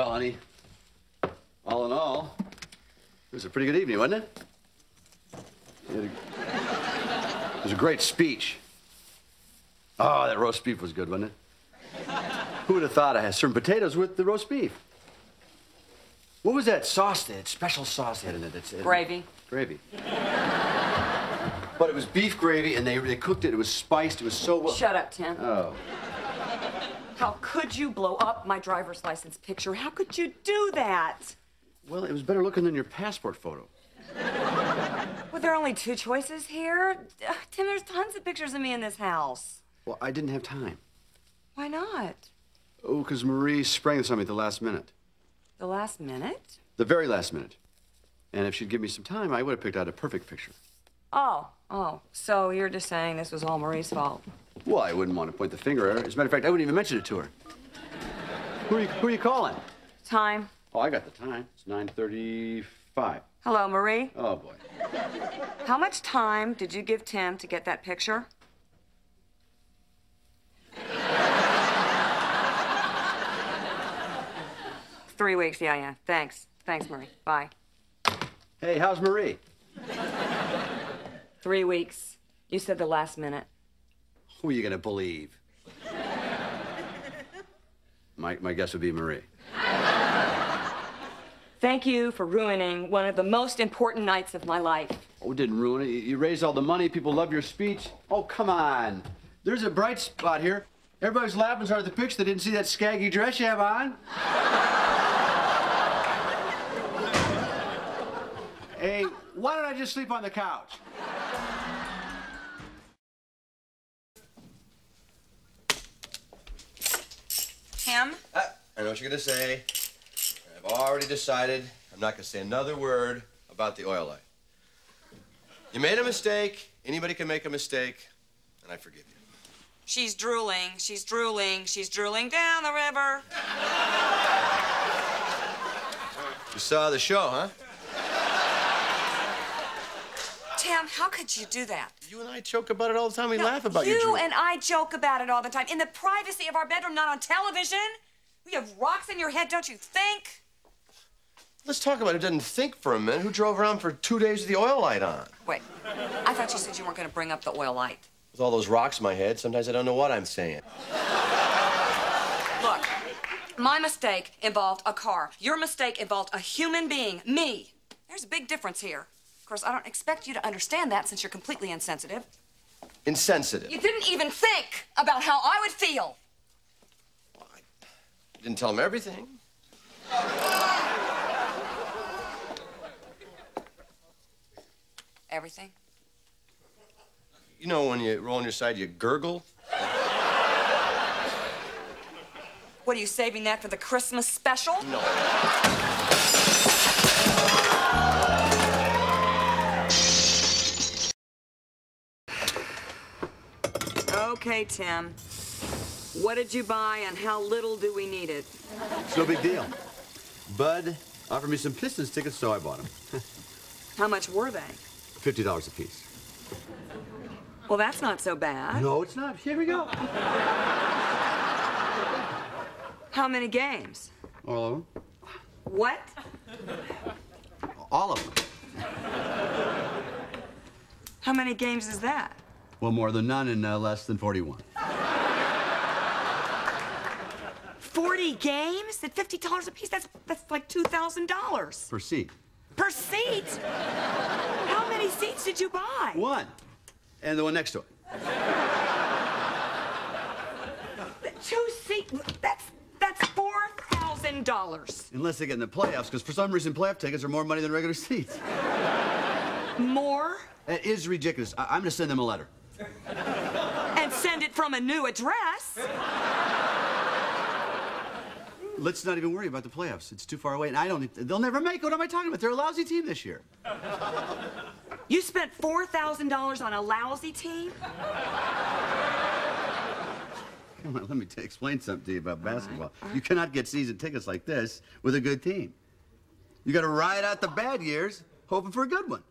Well, honey, all in all, it was a pretty good evening, wasn't it? A- It was a great speech. Oh, that roast beef was good, wasn't it? Who would have thought I had certain potatoes with the roast beef? What was that sauce that? Special sauce had in it. That's, Gravy. Gravy. But it was beef gravy, and they, they cooked it. It was spiced. It was so well. Shut up, Tim. Oh. How could you blow up my driver's license picture? How could you do that? Well, it was better looking than your passport photo. Well, there are only two choices here. Uh, Tim, there's tons of pictures of me in this house. Well, I didn't have time. Why not? Oh, because Marie sprang this on me at the last minute. The last minute? The very last minute. And if she'd give me some time, I would have picked out a perfect picture. Oh, oh. So you're just saying this was all Marie's fault? Well, I wouldn't want to point the finger at her. As a matter of fact, I wouldn't even mention it to her. Who are you, who are you calling? Time. Oh, I got the time. It's 9.35. Hello, Marie. Oh, boy. How much time did you give Tim to get that picture? Three weeks, yeah, yeah. Thanks. Thanks, Marie. Bye. Hey, how's Marie? Three weeks. You said the last minute. Who are you going to believe? my, my guess would be Marie. Thank you for ruining one of the most important nights of my life. Oh, didn't ruin it. You you raised all the money. People love your speech. Oh, come on. There's a bright spot here. Everybody's laughing so hard at the picture they didn't see that scaggy dress you have on. hey, why don't I just sleep on the couch? Uh, I know what you're gonna say. I've already decided I'm not gonna say another word about the oil light. You made a mistake. Anybody can make a mistake, and I forgive you. She's drooling, she's drooling, she's drooling down the river. You saw the show, huh? How could you do that? You and I joke about it all the time. We No, laugh about you drool. and I joke about it all the time in the privacy of our bedroom, not on television. We have rocks in your head, don't you think? Let's talk about it. Doesn't think for a minute. Who drove around for two days with the oil light on? Wait, I thought you said you weren't going to bring up the oil light. With all those rocks in my head, sometimes I don't know what I'm saying. Look, my mistake involved a car. Your mistake involved a human being, me. There's a big difference here. Course, I don't expect you to understand that since you're completely insensitive. Insensitive. You didn't even think about how I would feel. I Didn't tell him everything. Everything? You know when you roll on your side, you gurgle? What are you saving that for the Christmas special? No. Okay, Tim. What did you buy and how little do we need it? It's no big deal. Bud offered me some Pistons tickets, so I bought them. How much were they? $50 a piece. Well, that's not so bad. No, it's not. Here we go. How many games? All of them. What? All of them. How many games is that? Well, more than none and uh, less than 41. 40 games at $50 a piece? That's, that's like $2,000 Per seat. per seat. How many seats did you buy? One. And the one next to it. Two seats. That's, that's $4,000. Unless they get in the playoffs, because for some reason playoff tickets are more money than regular seats. More? It is ridiculous. I- I'm going to send them a letter. And send it from a new address. Let's not even worry about the playoffs. It's too far away, and I don't. They'll never make it. What am I talking about? They're a lousy team this year. You spent $4,000 on a lousy team? Come on, let me explain something to you about basketball. You cannot get season tickets like this with a good team. You got to ride out the bad years, hoping for a good one.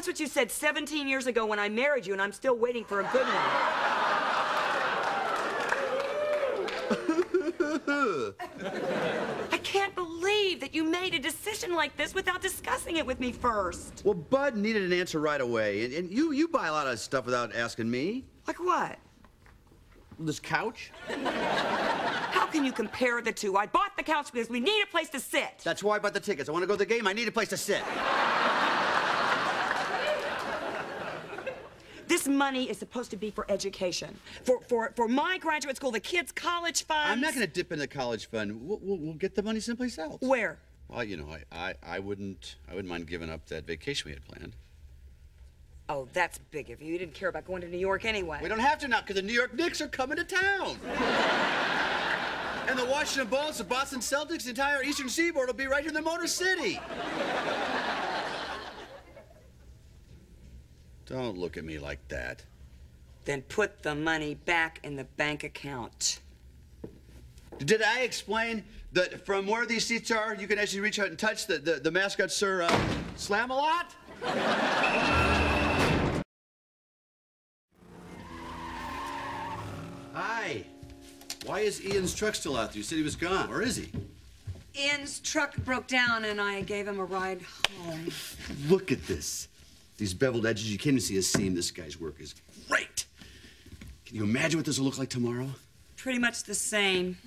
That's what you said 17 years ago when I married you, and I'm still waiting for a good one. I can't believe that you made a decision like this without discussing it with me first. Well, Bud needed an answer right away, and, and you you buy a lot of stuff without asking me. Like what? This couch? How can you compare the two? I bought the couch because we need a place to sit. That's why I bought the tickets. I want to go to the game. I need a place to sit. This money is supposed to be for education, for for for my graduate school, the kids' college fund. I'm not going to dip into the college fund. We'll, we'll, we'll get the money someplace else. Where? Well, you know, I, I, I wouldn't I wouldn't mind giving up that vacation we had planned. Oh, that's big of you. You didn't care about going to New York anyway. We don't have to now because the New York Knicks are coming to town. and the Washington Bulls, the Boston Celtics, the entire Eastern Seaboard will be right here in the Motor City. Don't look at me like that. Then put the money back in the bank account. Did I explain that from where these seats are, you can actually reach out and touch the, the, the mascot, Sir uh, Slam a lot? Hi. Why is Ian's truck still out there? You said he was gone. Where is he? Ian's truck broke down and I gave him a ride home. Look at this. These beveled edges, you can't even see a seam. This guy's work is great. Can you imagine what this will look like tomorrow? Pretty much the same.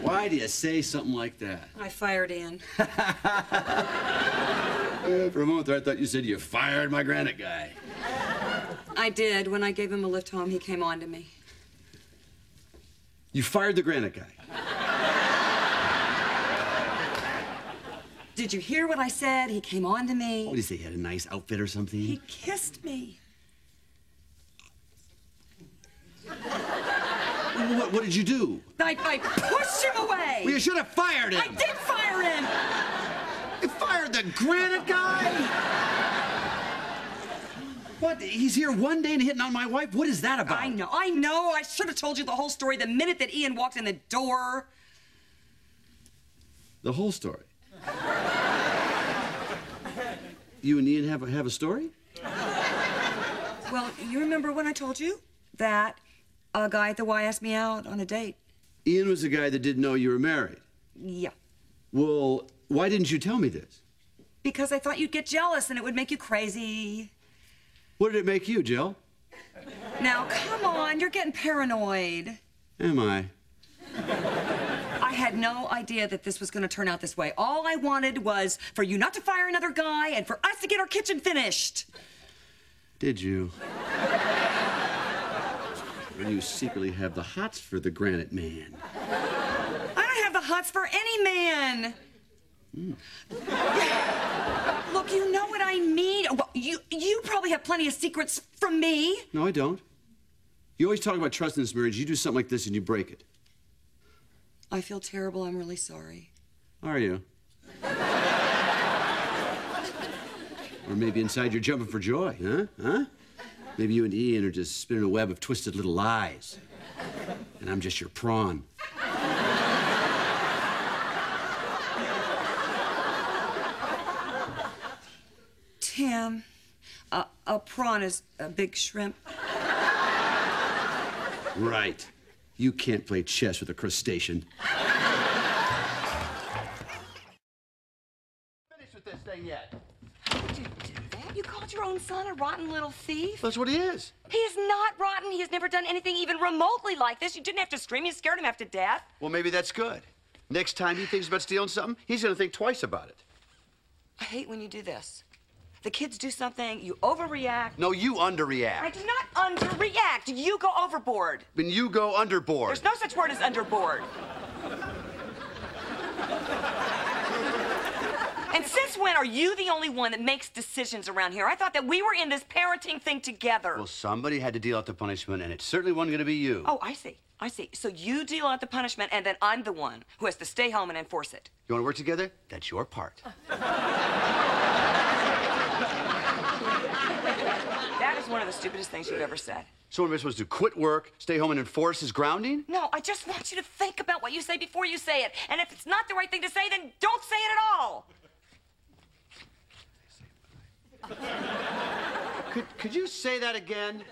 Why do you say something like that? I fired Ian. Uh, for a moment there, I thought you said you fired my granite guy. I did. When I gave him a lift home, he came on to me. You fired the granite guy. Did you hear what I said? He came on to me. What did you say? He had a nice outfit or something? He kissed me. What, what did you do? I, I pushed him away. Well, you should have fired him. I did fire him. You fired the granite guy? What? He's here one day and hitting on my wife? What is that about? I know, I know. I should have told you the whole story the minute that Ian walked in the door. The whole story. You and Ian have a, have a story? Well, you remember when I told you that a guy at the Y asked me out on a date? Ian was the guy that didn't know you were married. Yeah. Well, why didn't you tell me this? Because I thought you'd get jealous and it would make you crazy. What did it make you, Jill? Now, come on, you're getting paranoid. Am I? I had no idea that this was going to turn out this way. All I wanted was for you not to fire another guy and for us to get our kitchen finished. Did you? Well, you secretly have the hots for the granite man. I don't have the hots for any man. Hmm. Look, you know what I mean. Well, you you probably have plenty of secrets from me. No, I don't. You always talk about trust in this marriage. You do something like this and you break it. I feel terrible. I'm really sorry. Are you? or maybe inside you're jumping for joy, huh? Huh? Maybe you and Ian are just spinning a web of twisted little lies. And I'm just your prawn. Tim, a, a prawn is a big shrimp. Right. You can't play chess with a crustacean. Finished with this thing yet? How did you do that? You called your own son a rotten little thief? That's what he is. He is not rotten. He has never done anything even remotely like this. You didn't have to scream. You scared him half to death. Well, maybe that's good. Next time he thinks about stealing something, he's gonna think twice about it. I hate when you do this. The kids do something, you overreact. No, you underreact. I do not underreact. You go overboard. Then you go underboard. There's no such word as underboard. And since when are you the only one that makes decisions around here? I thought that we were in this parenting thing together. Well, somebody had to deal out the punishment, and it certainly wasn't gonna be you. Oh, I see. I see. So you deal out the punishment, and then I'm the one who has to stay home and enforce it. You wanna work together? That's your part. That is one of the stupidest things you've ever said. So what am I supposed to do? Quit work, stay home, and enforce his grounding? No, I just want you to think about what you say before you say it. And if it's not the right thing to say, then don't say it at all. Could, could you say that again?